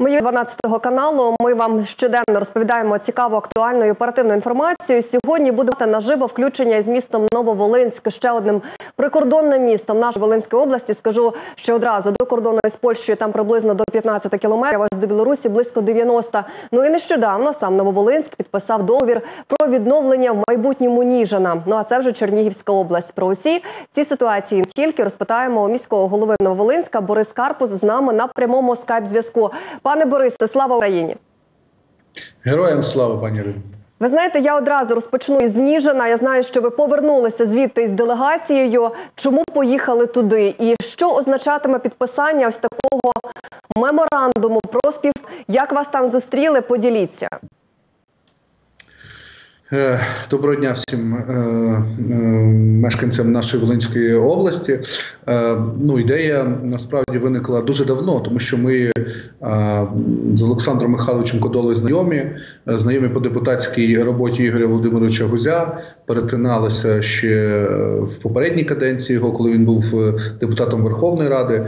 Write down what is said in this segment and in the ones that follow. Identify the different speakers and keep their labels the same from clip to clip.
Speaker 1: Мої 12 каналу. Ми вам щоденно розповідаємо цікаву, актуальну і оперативну інформацію. Сьогодні буде наживо включення із містом Нововолинськ, ще одним прикордонним містом нашої Волинської області. Скажу, що одразу до кордону із Польщею там приблизно до 15 кілометрів. Ось до Білорусі близько 90. Ну і нещодавно сам Нововолинськ підписав договір про відновлення в майбутньому Ніжина. Ну а це вже Чернігівська область. Про усі ці ситуації тільки розпитаємо міського голови Нововолинська Борис Карпус з нами на прямому скайп зв'язку. Пане Борисе, слава Україні!
Speaker 2: Героям слава, пані Рині.
Speaker 1: Ви знаєте, я одразу розпочну із Ніжина. Я знаю, що ви повернулися звідти з делегацією. Чому поїхали туди? І що означатиме підписання ось такого меморандуму про спів? Як вас там зустріли? Поділіться.
Speaker 2: Е, доброго дня всім е, е, мешканцям нашої Волинської області. Ну, ідея насправді виникла дуже давно, тому що ми з Олександром Михайловичем Кодолою знайомі, знайомі по депутатській роботі Ігоря Володимировича Гузя, перетиналися ще в попередній каденції його, коли він був депутатом Верховної Ради.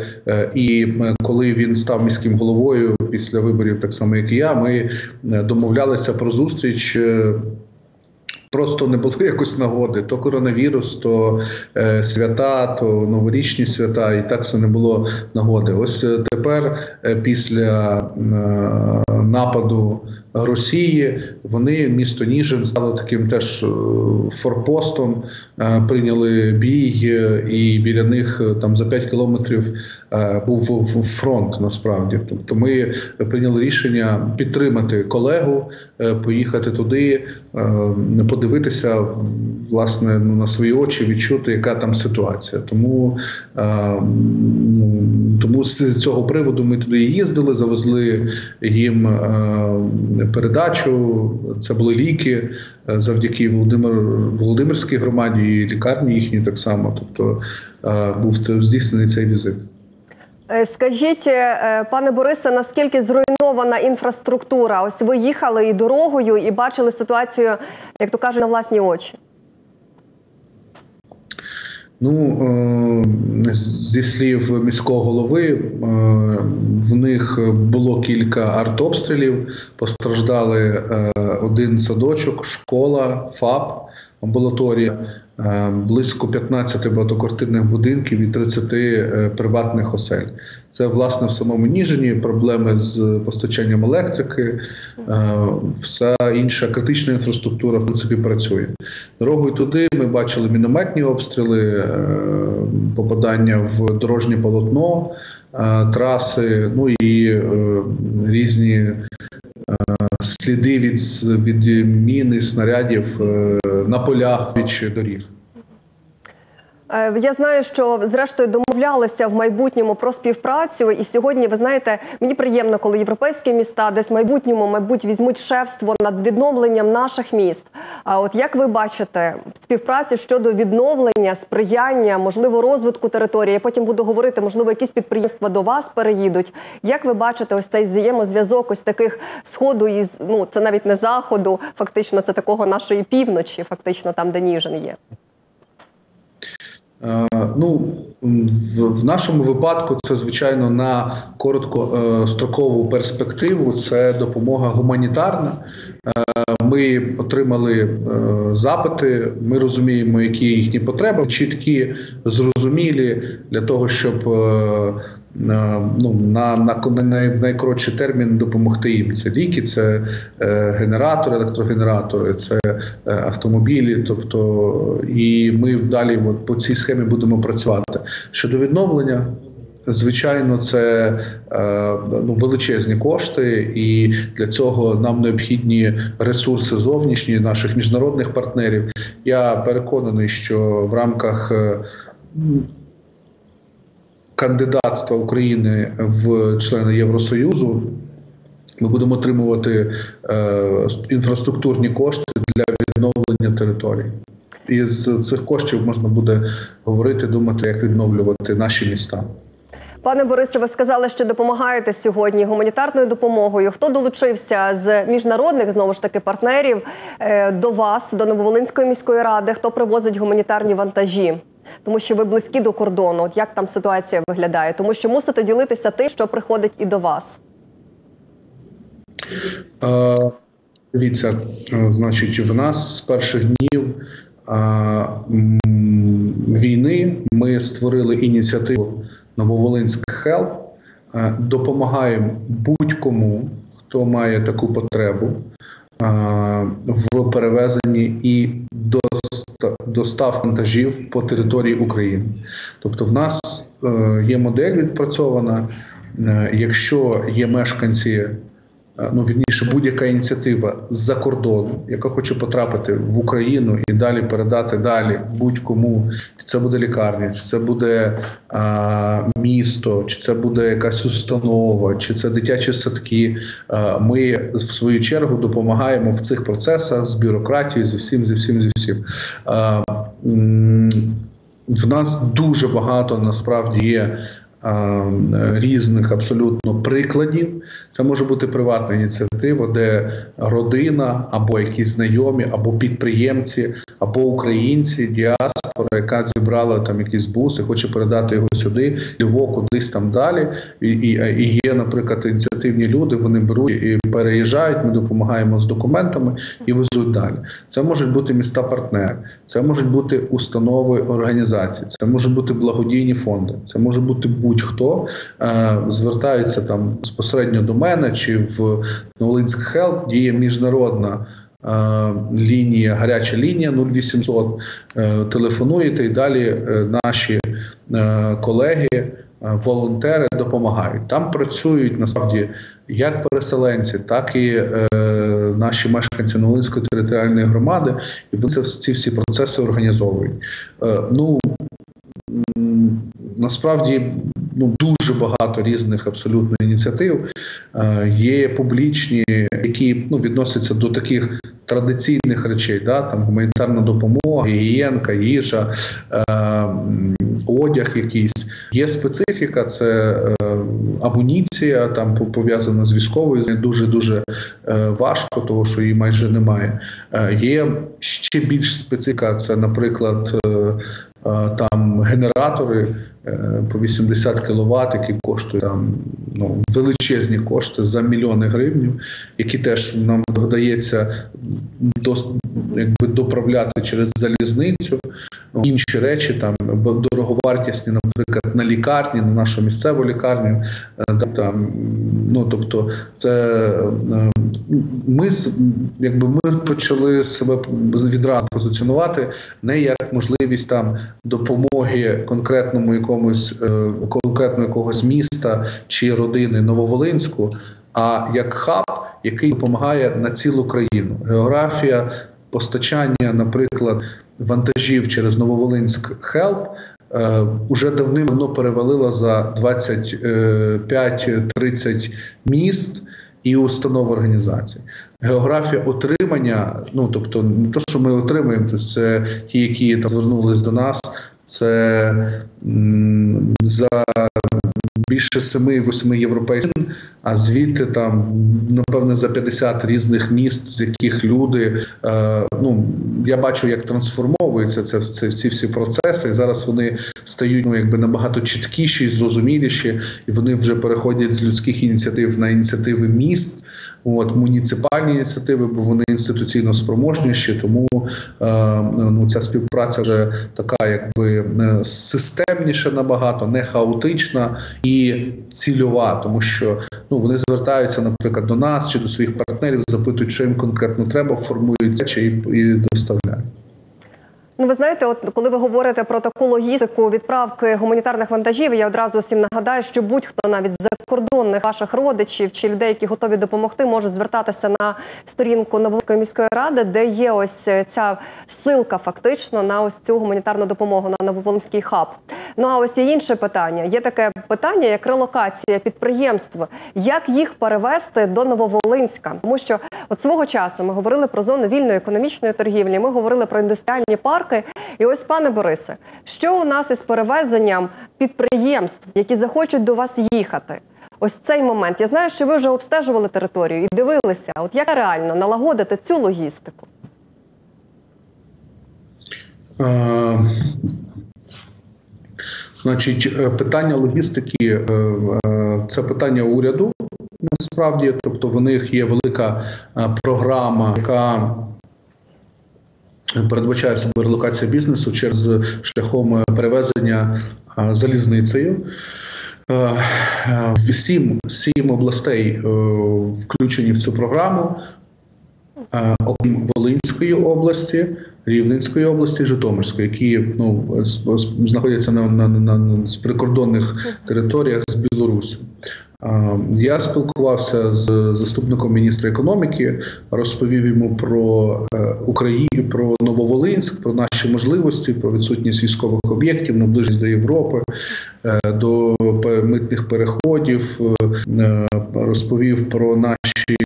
Speaker 2: І коли він став міським головою після виборів, так само як і я, ми домовлялися про зустріч. Просто не було якось нагоди. То коронавірус, то е, свята, то новорічні свята, і так все не було нагоди. Ось е, тепер, е, після е, нападу Росії, вони місто Ніжин стало таким теж е, форпостом, е, прийняли бій, е, і біля них там за 5 кілометрів був фронт. Насправді, тобто, ми прийняли рішення підтримати колегу, поїхати туди, подивитися власне ну, на свої очі, відчути, яка там ситуація. Тому ну, тому з цього приводу ми туди їздили, завезли їм передачу. Це були ліки е, завдяки Володимир Володимирській громаді і лікарні їхні так само. Тобто е, був здійснений цей візит.
Speaker 1: Е, скажіть, пане Борисе, наскільки зруйнована інфраструктура? Ось ви їхали і дорогою, і бачили ситуацію, як то кажуть, на власні очі.
Speaker 2: Ну е, зі слів міського голови, е, в них було кілька артобстрілів. Постраждали е, один садочок, школа, ФАП амбулаторія, е, близько 15 багатоквартирних будинків і 30 е, приватних осель. Це власне в самому Ніжині проблеми з постачанням електрики, е, вся інша критична інфраструктура в принципі працює. Дорогою туди ми бачили мінометні обстріли, попадання в дорожнє полотно, траси, ну і різні сліди від від міни, снарядів е, на полях від доріг.
Speaker 1: Е, я знаю, що зрештою домовлялися в майбутньому про співпрацю. І сьогодні ви знаєте, мені приємно, коли європейські міста десь в майбутньому, мабуть, візьмуть шефство над відновленням наших міст. А от як ви бачите співпрацю щодо відновлення, сприяння, можливо, розвитку території? Я потім буду говорити, можливо, якісь підприємства до вас переїдуть. Як ви бачите, ось цей взаємозв'язок, ось таких сходу із ну це навіть не заходу, фактично, це такого нашої півночі, фактично там, де Ніжин є.
Speaker 2: Е, ну в нашому випадку це звичайно на короткострокову перспективу. Це допомога гуманітарна. Е, ми отримали е, запити. Ми розуміємо, які їхні потреби чіткі, зрозумілі для того, щоб ну, на на, на найкоротший термін допомогти їм. Це ліки, це е, генератори, електрогенератори, це е, автомобілі. Тобто, і ми далі по цій схемі будемо працювати щодо відновлення. Звичайно, це е, ну, величезні кошти, і для цього нам необхідні ресурси зовнішні наших міжнародних партнерів. Я переконаний, що в рамках е, кандидатства України в члени Євросоюзу. Ми будемо отримувати е, інфраструктурні кошти для відновлення території. І з цих коштів можна буде говорити, думати, як відновлювати наші міста.
Speaker 1: Пане Борисе, ви сказали, що допомагаєте сьогодні гуманітарною допомогою. Хто долучився з міжнародних знову ж таки партнерів е, до вас, до Нововолинської міської ради? Хто привозить гуманітарні вантажі? тому що ви близькі до кордону. От як там ситуація виглядає? Тому що мусите ділитися тим, що приходить і до вас.
Speaker 2: Е, Дивіться, е, значить, в нас з перших днів е, війни ми створили ініціативу Нововолинськ Хелп. Е, Допомагаємо будь-кому, хто має таку потребу е, в перевезенні і доста- достав вантажів по території України. Тобто, в нас е, є модель відпрацьована. Якщо є мешканці ну вірніше, будь-яка ініціатива з-за кордону, яка хоче потрапити в Україну і далі передати далі будь-кому, чи це буде лікарня, чи це буде а, місто, чи це буде якась установа, чи це дитячі садки. А, ми в свою чергу допомагаємо в цих процесах з бюрократією, зі всім, зі всім, зі всім. А, в нас дуже багато насправді є різних абсолютно прикладів. Це може бути приватна ініціатива, де родина або якісь знайомі, або підприємці, або українці, діаспора, яка зібрала там якийсь бус і хоче передати його сюди, його кудись там далі. І, і, і є, наприклад, ініціативні люди, вони беруть і переїжджають. Ми допомагаємо з документами і везуть далі. Це можуть бути міста партнери, це можуть бути установи організації, це можуть бути благодійні фонди, це може бути будь-хто е, звертається там безпосередньо до мене чи в Новолинськ Хелп діє міжнародна. е, Лінія, гаряча лінія 0800, е, телефонуєте і далі наші колеги, волонтери допомагають. Там працюють насправді як переселенці, так і наші мешканці Новолинської територіальної громади, і вони ці всі процеси організовують. Ну насправді ну дуже багато різних абсолютно ініціатив е, є публічні, які ну відносяться до таких традиційних речей, да там гуманітарна допомога, гігієнка, їжа, е, одяг якийсь. Є специфіка, це е, амуніція, там по- пов'язана з військовою, дуже дуже е, важко, тому що її майже немає. Е, є ще більш специфіка, це, наприклад, е, е, там генератори по 80 кВт, які коштують там ну, величезні кошти за мільйони гривень, які теж нам вдається до, якби доправляти через залізницю. Ну, Інші речі там дороговартісні, наприклад, на лікарні, на нашу місцеву лікарню. е, Там, ну тобто, це е, ми якби ми почали себе відразу позиціонувати не як можливість там допомоги конкретному якомусь е, конкретно якогось міста чи родини Нововолинську, а як хаб, який допомагає на цілу країну. Географія постачання, наприклад, вантажів через Нововолинськ Help. е, Уже давним-давно перевалила за 25-30 міст і установ організацій. Географія отримання, ну тобто, не то, що ми отримуємо, то це ті, які там звернулись до нас, це за більше 7-8 європейських, а звідти там напевне за 50 різних міст, з яких люди е, ну я бачу, як трансформовуються це, це ці всі процеси. І зараз вони стають ну якби набагато чіткіші, зрозуміліші, і вони вже переходять з людських ініціатив на ініціативи міст. От муніципальні ініціативи, бо вони інституційно спроможніші, тому е, ну ця співпраця вже така, якби е, системніша набагато, не хаотична і цільова, тому що ну вони звертаються, наприклад, до нас чи до своїх партнерів, запитують, що їм конкретно треба, формують речі і, і доставляють.
Speaker 1: Ну, ви знаєте, от коли ви говорите про таку логістику відправки гуманітарних вантажів, я одразу всім нагадаю, що будь-хто навіть закордонних ваших родичів чи людей, які готові допомогти, можуть звертатися на сторінку Нововолинської міської ради, де є ось ця ссылка фактично на ось цю гуманітарну допомогу на Нововолинський хаб. Ну а ось є інше питання. Є таке питання, як релокація підприємств. Як їх перевести до Нововолинська? Тому що от свого часу ми говорили про зону вільної економічної торгівлі, ми говорили про індустріальні парки. І ось, пане Борисе, що у нас із перевезенням підприємств, які захочуть до вас їхати? Ось цей момент. Я знаю, що ви вже обстежували територію і дивилися, от як реально налагодити цю логістику.
Speaker 2: Е, Значить, е, питання логістики е, це питання уряду, насправді, тобто в них є велика програма, яка передбачає собі релокація бізнесу через шляхом перевезення залізницею. Сім сім областей включені в цю програму, окрім Волинської області, Рівненської області, Житомирської, які ну знаходяться на на, на, на прикордонних територіях з Білорусі. Я спілкувався з заступником міністра економіки, розповів йому про е, Україну, про Нововолинськ, про наші можливості, про відсутність військових об'єктів, наближеність до Європи, е, до митних переходів. Е, розповів про наші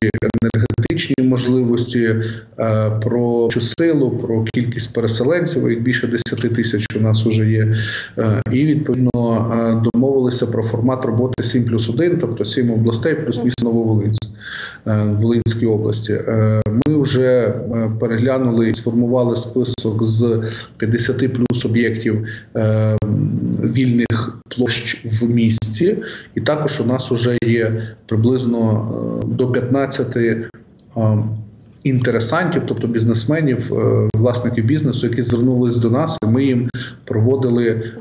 Speaker 2: енергетичні можливості, про силу, про кількість переселенців. Їх більше 10 тисяч у нас вже є, і відповідно домовилися про формат роботи 7 плюс 1, тобто сім областей, плюс місто Нововолинськ е, в Волинській області. Е, ми вже е, переглянули і сформували список з 50 плюс об'єктів вільних площ в місті, і також у нас вже є приблизно до 15 Інтересантів, тобто бізнесменів, власників бізнесу, які звернулись до нас, ми їм проводили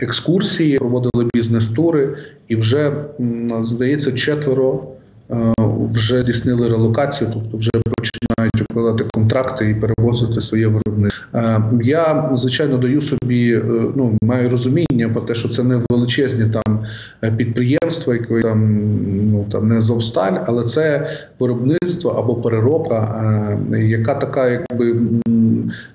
Speaker 2: екскурсії, проводили бізнес-тури, і вже здається четверо вже здійснили релокацію, тобто вже починають укладати контракти і перевозити своє виробництво. Я звичайно даю собі е, ну маю розуміння про те, що це не величезні там е, підприємства, які там ну там не зовсталь, але це виробництво або переробка, е, яка така, якби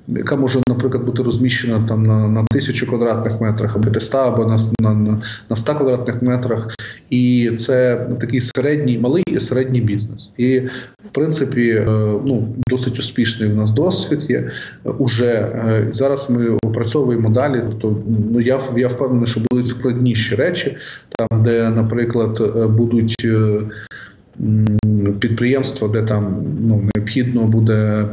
Speaker 2: яка може, наприклад, бути розміщена там на на тисячу квадратних метрах, або 500, або на на, на 100 квадратних метрах, і це такий середній, малий і середній бізнес. І в принципі, е, ну досить успішний у нас досвід є. Уже е, зараз ми опрацьовуємо далі. Тобто, ну я я впевнений, що будуть складніші речі, там де, наприклад, е, будуть. Підприємства, де там ну необхідно буде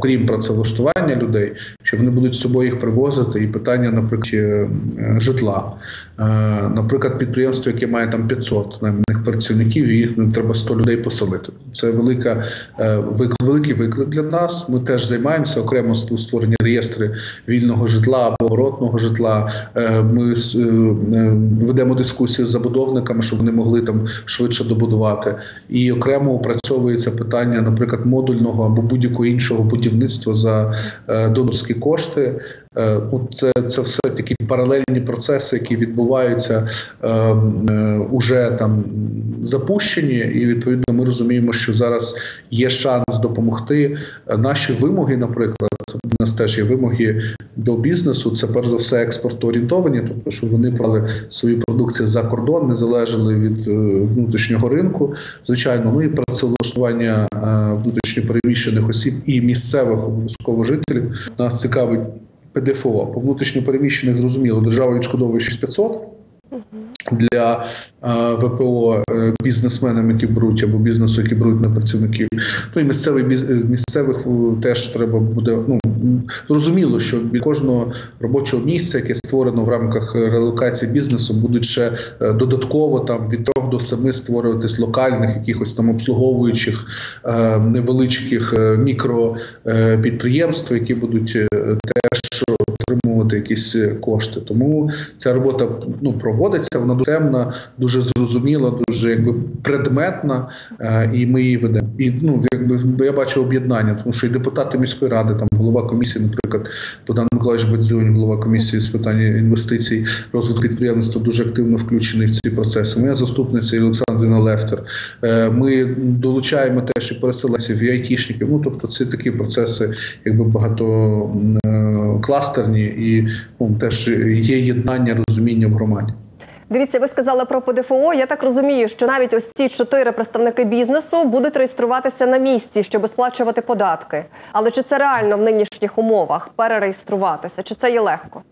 Speaker 2: окрім працевлаштування людей, що вони будуть з собою їх привозити, і питання, наприклад, е, житла. Е, наприклад, підприємство, яке має там 500 найманих працівників, і їх не треба 100 людей поселити. Це велика е, великий виклик для нас. Ми теж займаємося окремо створення реєстри вільного житла або оборотного житла. Ми ведемо дискусію з забудовниками, щоб вони могли там швидше добудувати. І окремо опрацьовується питання, наприклад, модульного або будь-якого іншого будівництва за донорські кошти. Е, це це все такі паралельні процеси, які відбуваються е, е, уже там запущені, і відповідно ми розуміємо, що зараз є шанс допомогти. Наші вимоги, наприклад, у нас теж є вимоги до бізнесу. Це перш за все експортоорієнтовані, тобто що вони брали свою продукцію за кордон, не залежали від внутрішнього ринку. Звичайно, ну і працевлаштування внутрішньопереміщених осіб і місцевих обов'язково жителів нас цікавить. ПДФО по внутрішньопереміщених зрозуміло, держава відшкодовує 6500, для е, ВПО е, бізнесменам, які беруть або бізнесу, які беруть на працівників. Ну і місцевий е, місцевих теж треба буде. Ну зрозуміло, що від кожного робочого місця, яке створено в рамках релокації бізнесу, будуть ще додатково там від трьох до семи створюватись локальних якихось там обслуговуючих невеличких мікропідприємств, які будуть теж отримувати якісь кошти. Тому ця робота ну проводиться. Вона дуже темна, дуже зрозуміла, дуже якби предметна, е, і ми її ведемо. І ну якби я бачу об'єднання, тому що і депутати міської ради, там голова комісії, наприклад, Богдан Миколаївич Бадзюнь, голова комісії з питання інвестицій, розвитку підприємництва, дуже активно включений в ці процеси. Моя заступниця Олександрівна Лефтер. Е, ми долучаємо теж і переселенців, і айтішників. Ну тобто, це такі процеси, якби багато е, кластерні, і ну, теж є єднання розуміння в громаді.
Speaker 1: Дивіться, ви сказали про ПДФО. Я так розумію, що навіть ось ці чотири представники бізнесу будуть реєструватися на місці, щоб сплачувати податки. Але чи це реально в нинішніх умовах перереєструватися? Чи це є легко?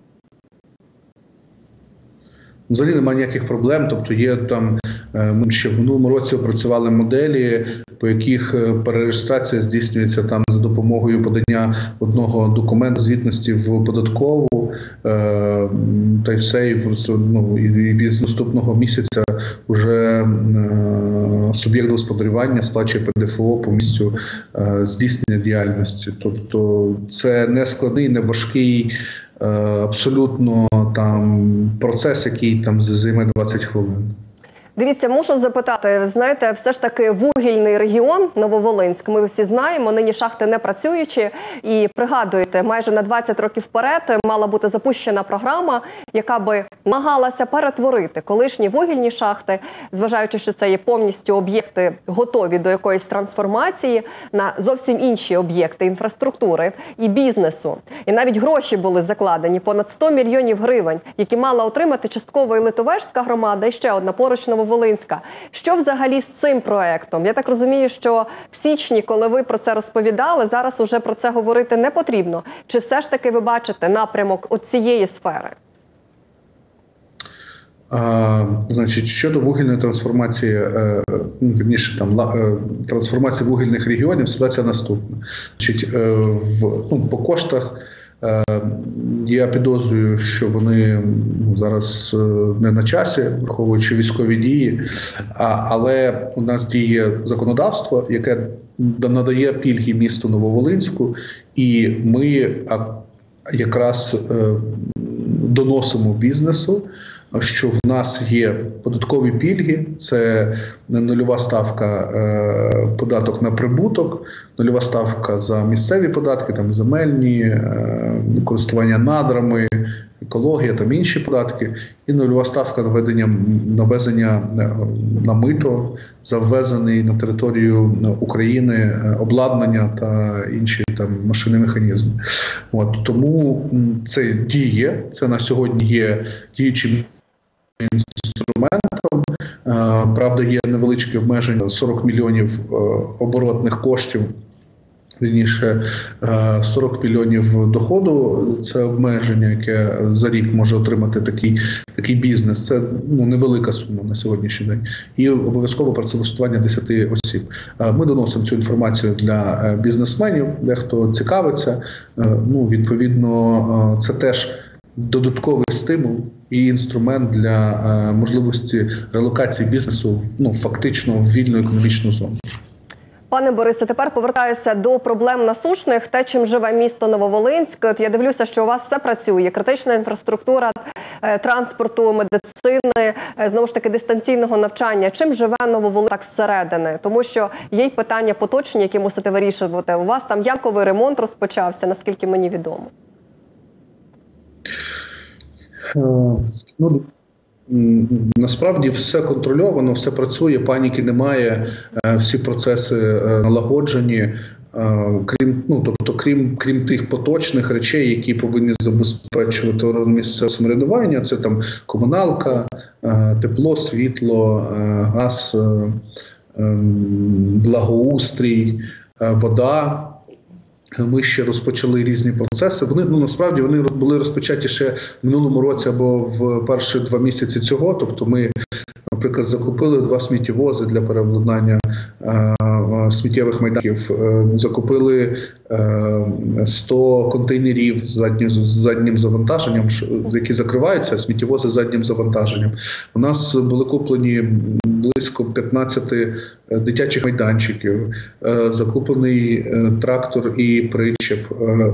Speaker 2: Взагалі немає ніяких проблем. Тобто, є там ми ще в минулому році опрацювали моделі, по яких перереєстрація здійснюється там за допомогою подання одного документу звітності в податкову, та й все і просто ну і з наступного місяця вже суб'єкт господарювання сплачує ПДФО по місцю здійснення діяльності. Тобто, це не складний, не важкий. Абсолютно там процес, який там займе 20 хвилин.
Speaker 1: Дивіться, можу запитати. Знаєте, все ж таки вугільний регіон Нововолинськ. Ми всі знаємо. Нині шахти не працюючі. І пригадуєте, майже на 20 років вперед мала бути запущена програма, яка би намагалася перетворити колишні вугільні шахти, зважаючи, що це є повністю об'єкти готові до якоїсь трансформації на зовсім інші об'єкти інфраструктури і бізнесу. І навіть гроші були закладені понад 100 мільйонів гривень, які мала отримати частково і Литовежська громада, і ще одна поруч Нововолинськ. Волинська. Що взагалі з цим проектом? Я так розумію, що в січні, коли ви про це розповідали, зараз уже про це говорити не потрібно. Чи все ж таки ви бачите напрямок от цієї сфери?
Speaker 2: А, Значить, щодо вугільної трансформації, е, ну, там е, трансформації вугільних регіонів, ситуація наступна. Значить, е, в ну, по коштах. Е, я підозрюю, що вони ну, зараз е, не на часі, враховуючи військові дії, але у нас діє законодавство, яке надає пільги місту Нововолинську, і ми якраз е, доносимо бізнесу що в нас є податкові пільги, це нульова ставка податок на прибуток, нульова ставка за місцеві податки, там земельні, е, користування надрами, екологія там інші податки, і нульова ставка на введення на ввезення е, на мито за ввезений на територію України обладнання та інші там машини механізми. От тому це діє. Це на сьогодні є діючим інструментом. Е, правда, є невеличкі обмеження 40 мільйонів е, оборотних коштів. Вірніше 40 е, мільйонів доходу це обмеження, яке за рік може отримати такий такий бізнес. Це ну невелика сума на сьогоднішній день, і обов'язково працевлаштування 10 осіб. Ми доносимо цю інформацію для бізнесменів, дехто цікавиться. Ну відповідно, це теж додатковий стимул і інструмент для е, можливості релокації бізнесу ну фактично в вільну економічну зону.
Speaker 1: Пане Борисе, тепер повертаюся до проблем насушних. Те, чим живе місто Нововолинськ. От я дивлюся, що у вас все працює: критична інфраструктура е, транспорту, медицини, е, знову ж таки дистанційного навчання. Чим живе Нововолинськ зсередини? Тому що є й питання поточні, які мусите вирішувати. У вас там ямковий ремонт розпочався, наскільки мені відомо.
Speaker 2: Е, ну, Насправді все контрольовано, все працює, паніки немає, е, всі процеси е, налагоджені. Крім ну, тобто, крім крім тих поточних речей, які повинні забезпечувати орган місцевого самоврядування, це там комуналка, тепло, світло, газ, ем, благоустрій, вода. Ми ще розпочали різні процеси. Вони ну насправді вони були розпочаті ще в минулому році або в перші два місяці цього. Тобто, ми, наприклад, закупили два сміттєвози для переобладнання сміттєвих майданів, е, закупили е, 100 контейнерів з заднім, з заднім завантаженням, які закриваються сміттєвози з заднім завантаженням. У нас були куплені близько 15 е, дитячих майданчиків, е, закуплений е, трактор і причеп.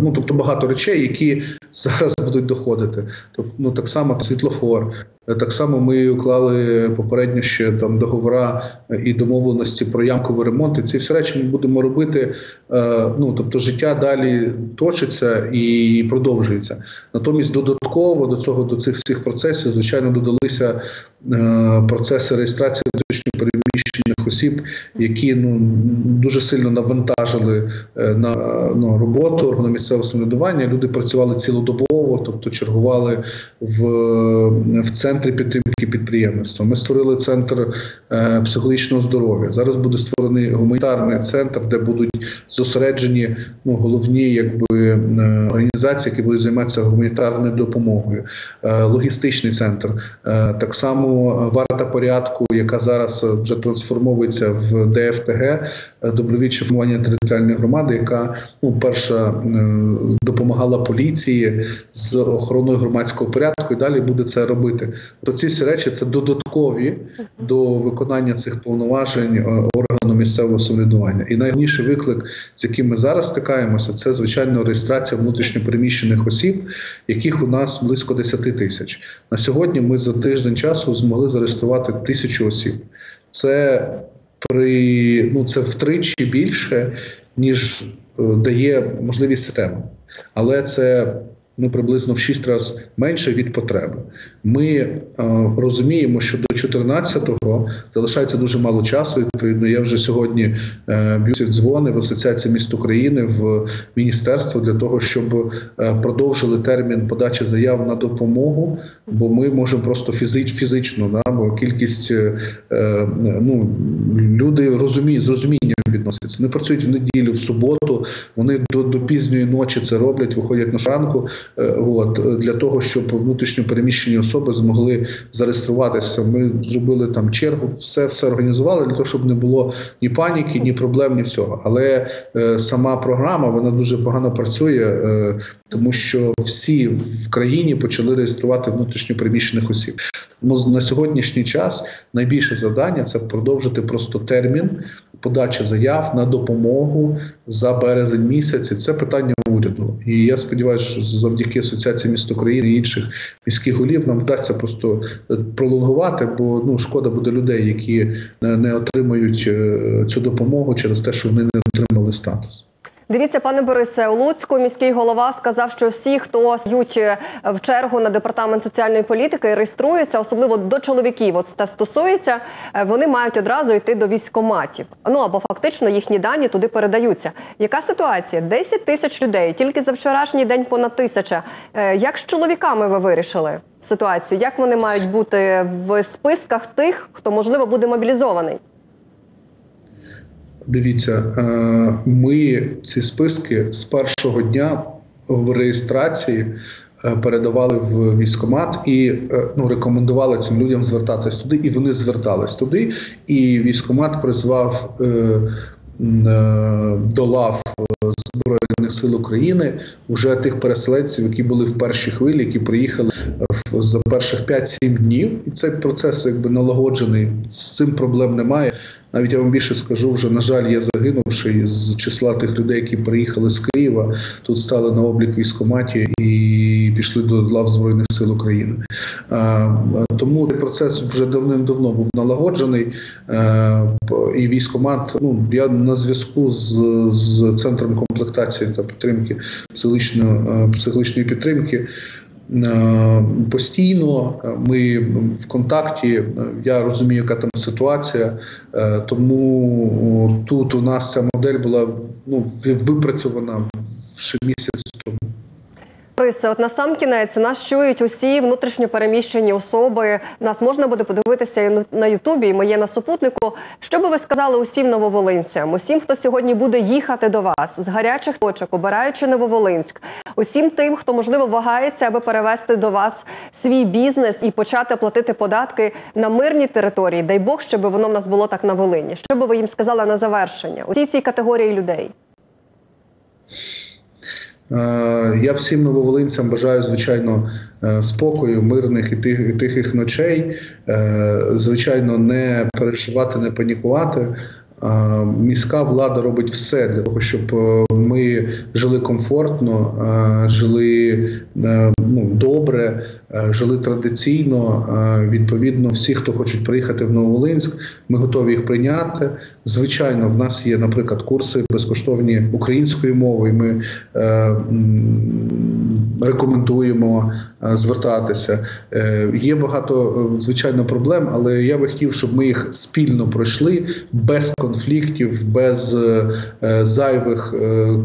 Speaker 2: Ну тобто багато речей, які зараз будуть доходити. Тобто, ну так само світлофор. Так само ми уклали попередньо ще там договора і домовленості про ямкові ремонти. Ці всі речі ми будемо робити. Ну тобто, життя далі точиться і продовжується. Натомість, додатково до цього до цих всіх процесів, звичайно, додалися процеси реєстрації переміщених осіб, які ну дуже сильно навантажили на ну, роботу органу місцевого самоврядування. Люди працювали цілодобово, тобто чергували в в центрі підтримки підприємництва. Ми створили центр е, психологічного здоров'я. Зараз буде створений гуманітарний центр, де будуть зосереджені ну, головні якби е, організації, які будуть займатися гуманітарною допомогою, е, логістичний центр. Е, так само варта порядку, яка зараз вже трансформується в ДФТГ, е, добровільче формування територіальної громади, яка ну перша е, допомагала поліції з охороною громадського порядку, і далі буде це робити. То ці всі речі це додаткові до виконання цих повноважень е, органу місцевого самоврядування. І найголовніший виклик, з яким ми зараз стикаємося, це звичайно реєстрація внутрішньопереміщених осіб, яких у нас близько 10 тисяч. На сьогодні ми за тиждень часу змогли зареєструвати тисячу осіб. Це при ну це втричі більше, ніж е, дає можливість система. Але це ну приблизно в 6 разів менше від потреби. Ми е, розуміємо, що до 14-го залишається дуже мало часу. Відповідно, я вже сьогодні е, б'юся дзвони в Асоціації міст України в міністерство для того, щоб е, продовжили термін подачі заяв на допомогу, бо ми можемо просто фізич, фізично да, бо кількість е, е, ну люди розуміють з розумінням відносяться. Вони працюють в неділю, в суботу. Вони до до пізньої ночі це роблять, виходять на шранку. Е, от для того, щоб внутрішньо переміщені особи змогли зареєструватися. Ми зробили там чергу, все все організували для того, щоб не було ні паніки, ні проблем, ні всього. Але е, сама програма вона дуже погано працює, е, тому що всі в країні почали реєструвати внутрішньо переміщених осіб. Тому на сьогоднішній час найбільше завдання це продовжити просто термін подачі заяв на допомогу за березень місяць. Це питання уряду. І я сподіваюся, що завдяки асоціації міст України і інших міських голів нам вдасться просто е, пролонгувати, бо ну шкода буде людей, які не отримують е, цю допомогу через те, що вони не отримали статус.
Speaker 1: Дивіться, пане Борисе, у Луцьку міський голова сказав, що всі, хто стають е, в чергу на департамент соціальної політики, реєструються, особливо до чоловіків. От це стосується, е, вони мають одразу йти до військоматів. Ну або фактично їхні дані туди передаються. Яка ситуація? 10 тисяч людей тільки за вчорашній день понад тисяча. Е, як з чоловіками ви вирішили ситуацію? Як вони мають бути в списках тих, хто можливо буде мобілізований?
Speaker 2: Дивіться, е, ми ці списки з першого дня в реєстрації е, передавали в військомат і е, ну, рекомендували цим людям звертатись туди, і вони звертались туди. І військомат призвав до лав збройних сил України вже тих переселенців, які були в першій хвилі, які приїхали за перших 5-7 днів, і цей процес якби налагоджений. З цим проблем немає. Навіть я вам більше скажу, вже на жаль, є загинувши з числа тих людей, які приїхали з Києва. Тут стали на облік військоматі і пішли до лав збройних сил України. Тому цей процес вже давним-давно був налагоджений. І військомат, ну я на зв'язку з з центром комплектації та підтримки психологічної психологічної підтримки. Е, постійно ми в контакті. Я розумію, яка там ситуація, е, тому тут у нас ця модель була ну випрацьована ще місяць тому.
Speaker 1: Борисе, от на сам кінець нас чують усі внутрішньо переміщені особи. Нас можна буде подивитися на Ютубі. і Ми є на супутнику. Що би ви сказали усім нововолинцям, усім, хто сьогодні буде їхати до вас з гарячих точок, обираючи Нововолинськ, усім тим, хто можливо вагається, аби перевести до вас свій бізнес і почати платити податки на мирній території. Дай Бог, щоб воно в нас було так на Волині. Що би ви їм сказали на завершення? Усі цій категорії людей.
Speaker 2: Е, я всім нововолинцям бажаю, звичайно, е, спокою, мирних і тихих ночей. Е, звичайно, не переживати, не панікувати. Міська влада робить все для того, щоб ми жили комфортно, жили ну, добре, жили традиційно. Відповідно, всі, хто хочуть приїхати в Нововолинськ, ми готові їх прийняти. Звичайно, в нас є, наприклад, курси безкоштовні української мови. Ми рекомендуємо звертатися. Є багато звичайно проблем, але я би хотів, щоб ми їх спільно пройшли без конфліктів, без зайвих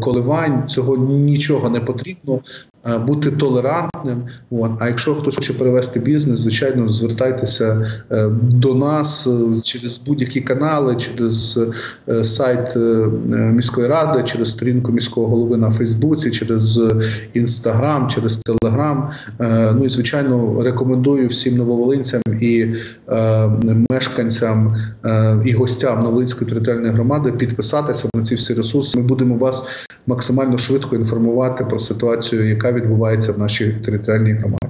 Speaker 2: коливань. Цього нічого не потрібно. Е, бути толерантним. От. А якщо хтось хоче перевести бізнес, звичайно, звертайтеся е, до нас е, через будь-які канали, через сайт міської ради, через сторінку міського голови на Фейсбуці, через Інстаграм, через Телеграм. Ну і звичайно рекомендую всім нововолинцям і мешканцям і гостям Новолинської територіальної громади підписатися на ці всі ресурси. Ми будемо вас максимально швидко інформувати про ситуацію, яка відбувається в нашій територіальній громаді.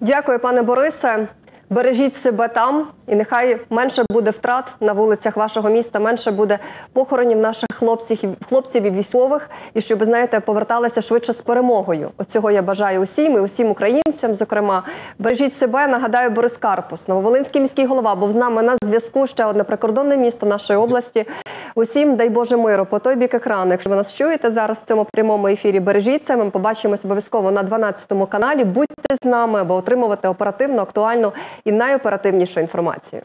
Speaker 1: Дякую, пане Борисе. Бережіть себе там, і нехай менше буде втрат на вулицях вашого міста, менше буде похоронів наших хлопців хлопців і військових, і щоб знаєте, поверталися швидше з перемогою. От цього я бажаю усім і усім українцям. Зокрема, бережіть себе. Нагадаю, Борис Карпус, Нововолинський міський голова, був з нами на зв'язку. Ще одне прикордонне місто нашої області. Усім дай Боже миру по той бік екрану. Якщо ви нас чуєте зараз в цьому прямому ефірі, бережіться. Ми побачимось обов'язково на 12 каналі. Будьте з нами, аби отримувати оперативну, актуальну і найоперативнішу інформацію.